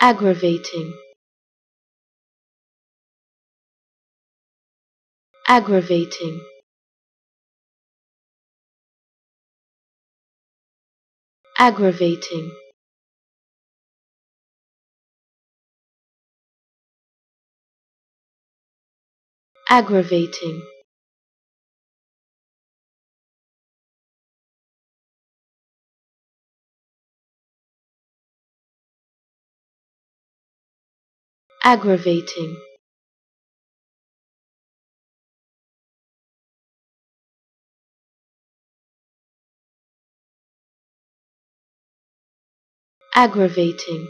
aggravating. Aggravating. Aggravating. Aggravating aggravating. Aggravating